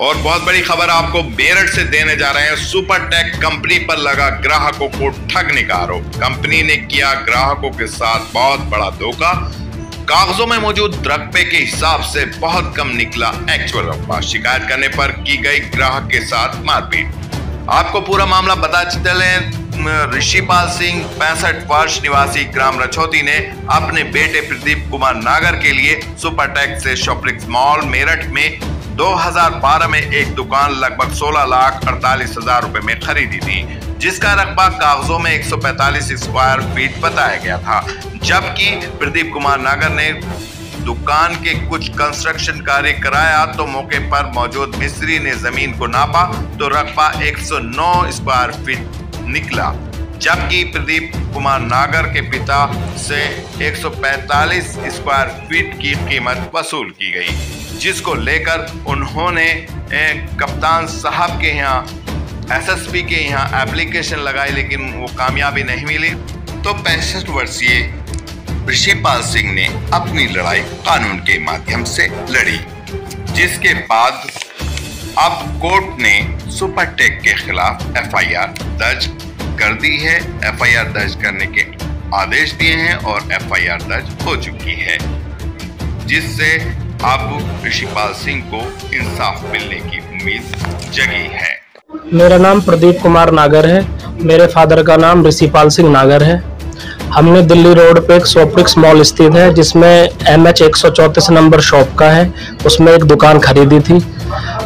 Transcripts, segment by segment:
और बहुत बड़ी खबर आपको मेरठ से देने जा रहे हैं। सुपर टेक कंपनी पर लगा ग्राहकों को ठगने का आरोप। कंपनी ने किया ग्राहकों के साथ बहुत बड़ा धोखा। कागजों में मौजूद रकबे के हिसाब से बहुत कम निकला एक्चुअल रकबा। शिकायत करने पर की गई ग्राहक के साथ मारपीट। आपको पूरा मामला बता चले ऋषिपाल सिंह, पैंसठ वर्ष, निवासी ग्राम रछौती ने अपने बेटे प्रदीप कुमार नागर के लिए सुपरटेक से शॉपिंग मॉल मेरठ में 2012 में एक दुकान लगभग 16 लाख अड़तालीस हज़ार रुपए में खरीदी थी, जिसका रकबा कागजों में 145 स्क्वायर फीट बताया गया था। जबकि प्रदीप कुमार नागर ने दुकान के कुछ कंस्ट्रक्शन कार्य कराया तो मौके पर मौजूद मिस्त्री ने ज़मीन को नापा तो रकबा 109 स्क्वायर फीट निकला। जबकि प्रदीप कुमार नागर के पिता से 145 स्क्वायर फीट की कीमत वसूल की गई। जिसको लेकर उन्होंने कप्तान साहब के यहाँ, एसएसपी के यहाँ एप्लीकेशन लगाई, लेकिन वो कामयाबी नहीं मिली। तो पैंसठ वर्षीय ऋषिपाल सिंह ने अपनी लड़ाई कानून के माध्यम से लड़ी, जिसके बाद अब कोर्ट ने सुपरटेक के खिलाफ एफआईआर दर्ज कर दी है। एफआईआर दर्ज करने के आदेश दिए हैं और एफआईआर दर्ज हो चुकी है, जिससे अब ऋषिपाल सिंह को इंसाफ मिलने की उम्मीद जगी है। मेरा नाम प्रदीप कुमार नागर है। मेरे फादर का नाम ऋषिपाल सिंह नागर है। हमने दिल्ली रोड पे एक सोप्रिक्स मॉल स्थित है, जिसमें एम एच एक सौ चौंतीस नंबर शॉप का है। उसमें एक दुकान खरीदी थी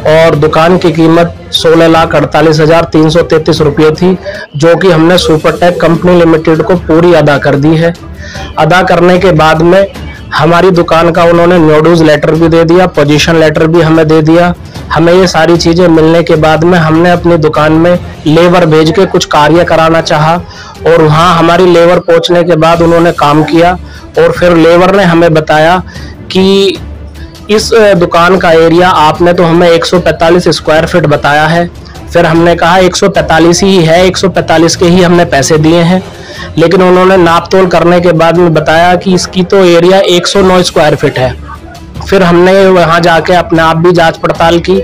और दुकान की कीमत सोलह लाख अड़तालीस हज़ार तीन सौ तैतीस रुपये थी, जो कि हमने सुपरटेक कंपनी लिमिटेड को पूरी अदा कर दी है। अदा करने के बाद में हमारी दुकान का उन्होंने नोडूज लेटर भी दे दिया पोजीशन लेटर भी हमें दे दिया। हमें ये सारी चीज़ें मिलने के बाद में हमने अपनी दुकान में लेबर भेज के कुछ कार्य कराना चाहा और वहाँ हमारी लेबर पहुँचने के बाद उन्होंने काम किया और फिर लेबर ने हमें बताया कि इस दुकान का एरिया आपने तो हमें 145 स्क्वायर फीट बताया है। फिर हमने कहा 145 ही है 145 के ही हमने पैसे दिए हैं। लेकिन उन्होंने नाप तोल करने के बाद में बताया कि इसकी तो एरिया 109 स्क्वायर फीट है। फिर हमने वहाँ जाके अपने आप भी जाँच पड़ताल की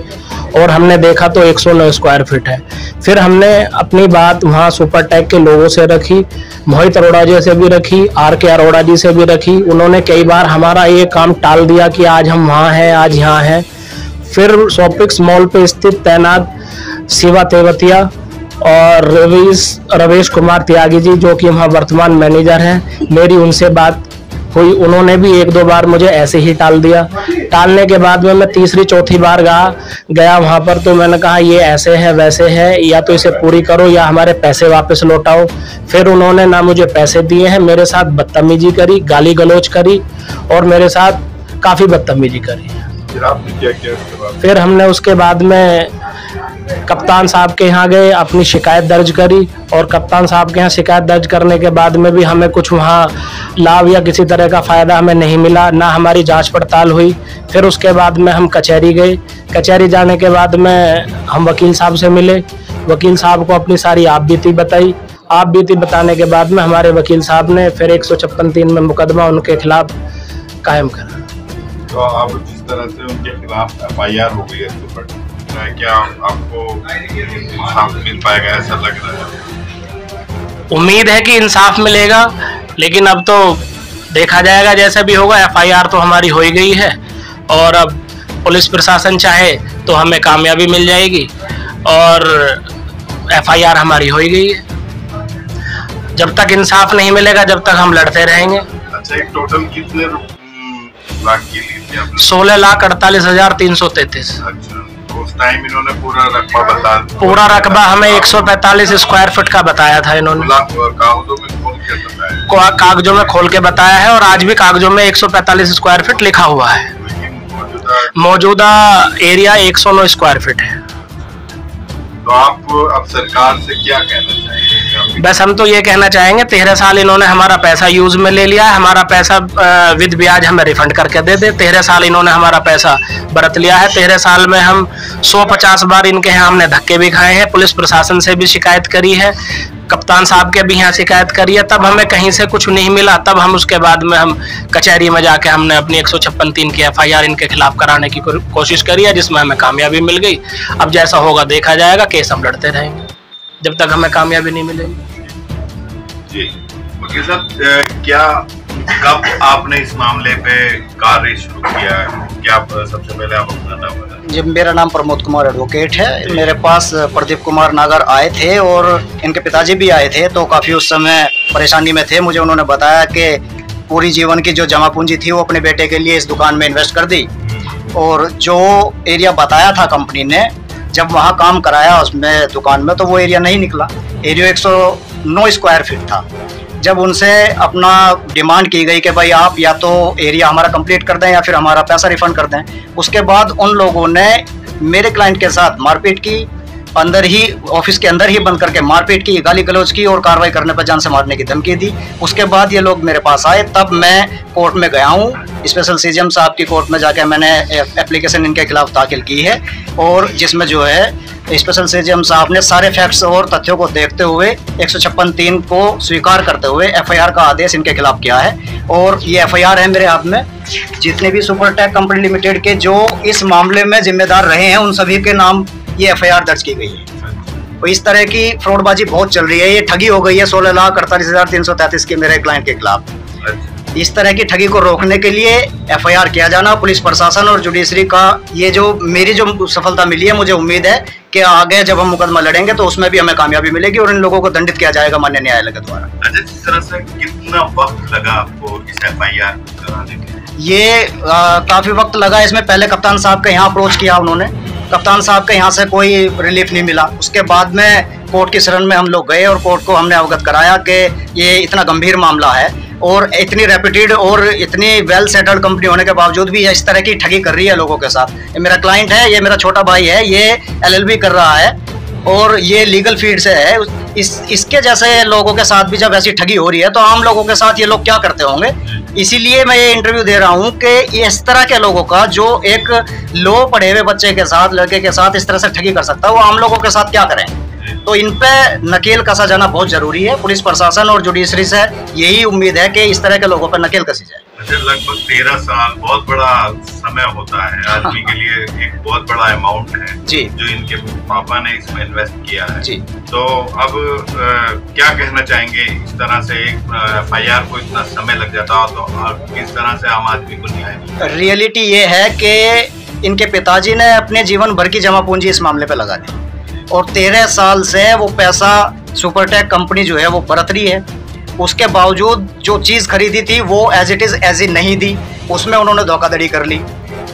और हमने देखा तो 109 स्क्वायर फीट है। फिर हमने अपनी बात वहाँ सुपर टैग के लोगों से रखी, मोहित अरोड़ा जी से भी रखी, आर के अरोड़ा जी से भी रखी। उन्होंने कई बार हमारा ये काम टाल दिया कि आज हम वहाँ हैं, आज यहाँ हैं। फिर सोपिक्स मॉल पे स्थित तैनात शिवा तेवतिया और रवीश रवेश कुमार त्यागी जी जो कि वहाँ वर्तमान मैनेजर हैं मेरी उनसे बात हुई। उन्होंने भी एक दो बार मुझे ऐसे ही टाल दिया। टालने के बाद में मैं तीसरी चौथी बार गया गया वहाँ पर तो मैंने कहा ये ऐसे है वैसे है या तो इसे पूरी करो या हमारे पैसे वापस लौटाओ। फिर उन्होंने ना मुझे पैसे दिए हैं मेरे साथ बदतमीजी करी गाली गलोच करी और मेरे साथ काफ़ी बदतमीजी करी। फिर हमने उसके बाद में कप्तान साहब के यहाँ गए, अपनी शिकायत दर्ज करी और कप्तान साहब के यहाँ शिकायत दर्ज करने के बाद में भी हमें कुछ वहाँ लाभ या किसी तरह का फ़ायदा हमें नहीं मिला, ना हमारी जाँच पड़ताल हुई। फिर उसके बाद में हम कचहरी गए। कचहरी जाने के बाद में हम वकील साहब से मिले। वकील साहब को अपनी सारी आप बीती बताई। आप बीती बताने के बाद में हमारे वकील साहब ने फिर एक सौ छप्पन तीन में मुकदमा उनके खिलाफ कायम करा। तो अब जिस तरह से उनके खिलाफ एफ़ आई आर हो गई है है क्या आपको इंसाफ मिल पाएगा ऐसा लग रहा है। उम्मीद है कि इंसाफ मिलेगा लेकिन अब तो देखा जाएगा जैसा भी होगा एफआईआर तो हमारी हो ही गई है। और अब पुलिस प्रशासन चाहे तो हमें कामयाबी मिल जाएगी और एफआईआर हमारी हो ही गई है। जब तक इंसाफ नहीं मिलेगा जब तक हम लड़ते रहेंगे। अच्छा एक टोटल कितने लाख की ली सोलह लाख अड़तालीस हज़ार तीन सौ तैतीस। अच्छा। उस टाइम इन्होंने पूरा रकबा बता पूरा रकबा हमें 145 स्क्वायर फीट का बताया था इन्होंने। कागजों में खोल के बताया। है और आज भी कागजों में 145 स्क्वायर फीट लिखा हुआ है। मौजूदा एरिया 109 स्क्वायर फीट है। तो आप अब सरकार से क्या कहना चाहेंगे? बस हम तो ये कहना चाहेंगे, तेरह साल इन्होंने हमारा पैसा यूज़ में ले लिया है हमारा पैसा विद ब्याज हमें रिफंड करके दे दे, तेरह साल इन्होंने हमारा पैसा बरत लिया है, तेरह साल में हम सौ पचास बार इनके यहाँ हमने धक्के भी खाए हैं, पुलिस प्रशासन से भी शिकायत करी है, कप्तान साहब के भी यहाँ शिकायत करी है, तब हमें कहीं से कुछ नहीं मिला, तब हम उसके बाद में हम कचहरी में जाके हमने अपनी एक सौ छप्पन तीन की एफआईआर इनके खिलाफ कराने की कोशिश करी है, जिसमें हमें कामयाबी मिल गई। अब जैसा होगा, देखा जाएगा, केस हम लड़ते रहेंगे। जब तक हमें कामयाबी नहीं मिलेगी। जी। वकील साहब क्या कब आपने इस मामले पे कार्य शुरू किया क्या सबसे पहले आप अपना नाम बताएँ? जी मेरा नाम प्रमोद कुमार एडवोकेट है। मेरे पास प्रदीप कुमार नागर आए थे और इनके पिताजी भी आए थे तो काफ़ी उस समय परेशानी में थे। मुझे उन्होंने बताया कि पूरी जीवन की जो जमा पूंजी थी वो अपने बेटे के लिए इस दुकान में इन्वेस्ट कर दी। और जो एरिया बताया था कंपनी ने जब वहाँ काम कराया उसमें दुकान में तो वो एरिया नहीं निकला। एरिया 109 स्क्वायर फीट था। जब उनसे अपना डिमांड की गई कि भाई आप या तो एरिया हमारा कंप्लीट कर दें या फिर हमारा पैसा रिफंड कर दें, उसके बाद उन लोगों ने मेरे क्लाइंट के साथ मारपीट की अंदर ही, ऑफ़िस के अंदर ही बंद करके मारपीट की, गाली गलौज की और कार्रवाई करने पर जान से मारने की धमकी दी। उसके बाद ये लोग मेरे पास आए, तब मैं कोर्ट में गया हूँ। स्पेशल सीजीएम साहब की कोर्ट में जाकर मैंने एप्लीकेशन इनके खिलाफ दाखिल की है और जिसमें जो है, स्पेशल सीजीएम साहब ने सारे फैक्ट्स और तथ्यों को देखते हुए एक सौ छप्पन तीन को स्वीकार करते हुए एफआईआर का आदेश इनके खिलाफ किया है। और ये एफआईआर है मेरे हाथ में। जितने भी सुपरटेक कंपनी लिमिटेड के जो इस मामले में जिम्मेदार रहे हैं, उन सभी के नाम ये एफआईआर दर्ज की गई है। तो इस तरह की फ्रॉडबाजी बहुत चल रही है। ये ठगी हो गई है सोलह लाख अड़तालीस हज़ार तीन सौ तैंतीस के मेरे क्लाइंट के खिलाफ। इस तरह की ठगी को रोकने के लिए एफआईआर किया जाना पुलिस प्रशासन और जुडिशरी का ये जो मेरी जो सफलता मिली है मुझे उम्मीद है कि आगे जब हम मुकदमा लड़ेंगे तो उसमें भी हमें कामयाबी मिलेगी और इन लोगों को दंडित किया जाएगा मान्य न्यायालय के द्वारा। अच्छा जिस तरह से कितना वक्त लगा आपको इस एफ़ आई कराने के ये आ, काफ़ी वक्त लगा। इसमें पहले कप्तान साहब का यहाँ अप्रोच किया उन्होंने। कप्तान साहब के यहाँ से कोई रिलीफ नहीं मिला। उसके बाद में कोर्ट की शरण में हम लोग गए और कोर्ट को हमने अवगत कराया कि ये इतना गंभीर मामला है और इतनी रेपिटेड और इतनी वेल सेटल्ड कंपनी होने के बावजूद भी ये इस तरह की ठगी कर रही है लोगों के साथ। ये मेरा क्लाइंट है, ये मेरा छोटा भाई है, ये एलएलबी कर रहा है। और ये लीगल फ़ील्ड से है इस, इसके जैसे लोगों के साथ भी जब ऐसी ठगी हो रही है तो आम लोगों के साथ ये लोग क्या करते होंगे? इसीलिए मैं ये इंटरव्यू दे रहा हूँ कि इस तरह के लोगों का, जो एक लो पढ़े हुए बच्चे के साथ, लड़के के साथ इस तरह से ठगी कर सकता है, वो आम लोगों के साथ क्या करें? तो इन पे नकेल कसा जाना बहुत ज़रूरी है। पुलिस प्रशासन और जुडिशरी से यही उम्मीद है कि इस तरह के लोगों पर नकेल कसी जाए। अच्छा लगभग तेरह साल बहुत बड़ा समय होता है। आदमी के लिए एक बहुत बड़ा अमाउंट है जी। जो इनके पापा ने इसमें इन्वेस्ट किया है। जी। तो अब अ, क्या कहना चाहेंगे इस तरह से एक एफ़ आई आर को इतना समय लग जाता हो तो किस तरह से आम आदमी को न्याय रियलिटी ये है कि इनके पिताजी ने अपने जीवन भर की जमा पूंजी इस मामले पर लगा दी। और तेरह साल से वो पैसा सुपरटेक कंपनी जो है वो बरत रही है। उसके बावजूद जो चीज़ खरीदी थी वो एज इट इज़ एज इन नहीं दी। उसमें उन्होंने धोखाधड़ी कर ली।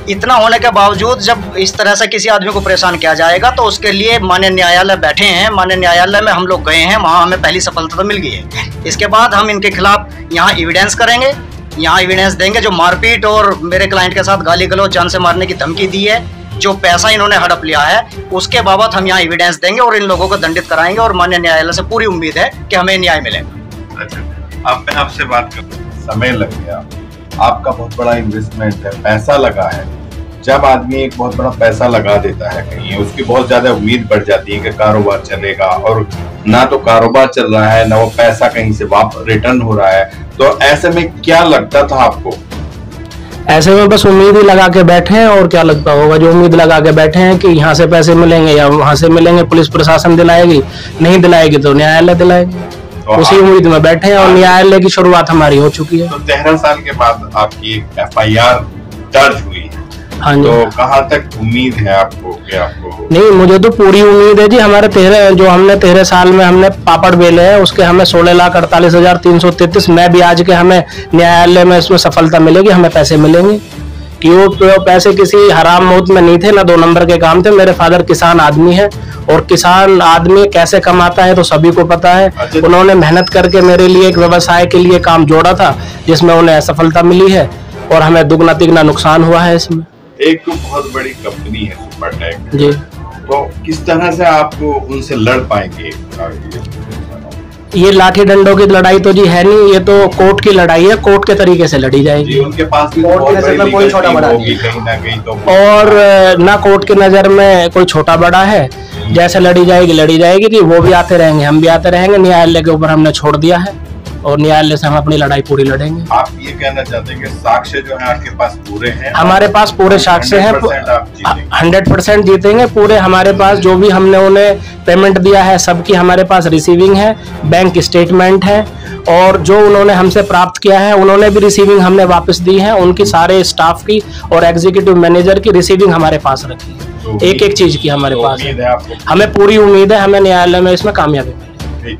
इतना होने के बावजूद जब इस तरह से किसी आदमी को परेशान किया जाएगा तो उसके लिए मान्य न्यायालय बैठे हैं। मान्य न्यायालय में हम लोग गए हैं, वहाँ हमें पहली सफलता तो मिल गई है। इसके बाद हम इनके खिलाफ यहाँ एविडेंस करेंगे। यहाँ एविडेंस देंगे जो मारपीट और मेरे क्लाइंट के साथ गाली गलो जान से मारने की धमकी दी है जो पैसा इन्होंने हड़प लिया है उसके बाबत हम यहाँ एविडेंस देंगे और इन लोगों को दंडित कराएँगे और मान्य न्यायालय से पूरी उम्मीद है कि हमें न्याय मिलेगा। अच्छा अब मैं आपसे बात कर समय लग गया। आपका बहुत बड़ा इन्वेस्टमेंट है पैसा लगा है। जब आदमी एक बहुत बड़ा पैसा लगा देता है कहीं उसकी बहुत ज़्यादा उम्मीद बढ़ जाती है कि कारोबार चलेगा और ना तो कारोबार चल रहा है ना वो पैसा कहीं से वापस रिटर्न हो रहा है। तो ऐसे में क्या लगता था आपको? ऐसे में बस उम्मीद ही लगा के बैठे हैं और क्या लगता होगा? जो उम्मीद लगा के बैठे हैं कि यहाँ से पैसे मिलेंगे या वहाँ से मिलेंगे पुलिस प्रशासन दिलाएगी नहीं दिलाएगी तो न्यायालय दिलाएगी। तो उसी उम्मीद में बैठे हैं और न्यायालय की शुरुआत हमारी हो चुकी है। तो तेरह साल के बाद आपकी एक एफ़ आई आर दर्ज हुई है जी। तो कहाँ तक उम्मीद है आपको कि आपको नहीं मुझे तो पूरी उम्मीद है जी हमारे तेरह जो हमने तेरह साल में हमने पापड़ बेले हैं उसके हमें सोलह लाख अड़तालीस हज़ार तीन सौ तैतीस में भी आज के हमें न्यायालय में इसमें सफलता मिलेगी हमें पैसे मिलेंगे। कि वो पैसे किसी हराम मौत में नहीं थे ना दो नंबर के काम थे मेरे फादर किसान आदमी है और किसान आदमी कैसे कमाता है तो सभी को पता है। अच्छा। उन्होंने मेहनत करके मेरे लिए एक व्यवसाय के लिए काम जोड़ा था जिसमें उन्हें सफलता मिली है और हमें दुगना तिगना नुकसान हुआ है इसमें। एक तो बहुत बड़ी कंपनी है सुपरटेक जी। तो किस तरह से आप उनसे लड़ पाएँगे? ये लाठी डंडों की लड़ाई तो जी है नहीं ये तो कोर्ट की लड़ाई है कोर्ट के तरीके से लड़ी जाएगी। जी उनके पास भी तो कोर्ट की नज़र में कोई छोटा बड़ा नहीं कहीं ना कहीं तो और ना कोर्ट की नज़र में कोई छोटा बड़ा है जैसे लड़ी जाएगी लड़ी जाएगी जी वो भी आते रहेंगे हम भी आते रहेंगे न्यायालय के ऊपर हमने छोड़ दिया है। और न्यायालय से हम अपनी लड़ाई पूरी लड़ेंगे। आप ये कहना चाहते हैं कि साक्ष्य जो है आपके पास पूरे हैं? हमारे पास पूरे साक्ष्य हैं। 100% आप जीतेंगे। हंड्रेड परसेंट जीतेंगे। पूरे हमारे पास जो भी हमने उन्हें पेमेंट दिया है सबकी हमारे पास रिसीविंग है बैंक स्टेटमेंट है और जो उन्होंने हमसे प्राप्त किया है उन्होंने भी रिसीविंग हमने वापस दी है। उनकी सारे स्टाफ की और एग्जीक्यूटिव मैनेजर की रिसीविंग हमारे पास रखी तो है एक एक चीज़ की हमारे तो पास हमें पूरी उम्मीद है हमें न्यायालय में इसमें कामयाबी है।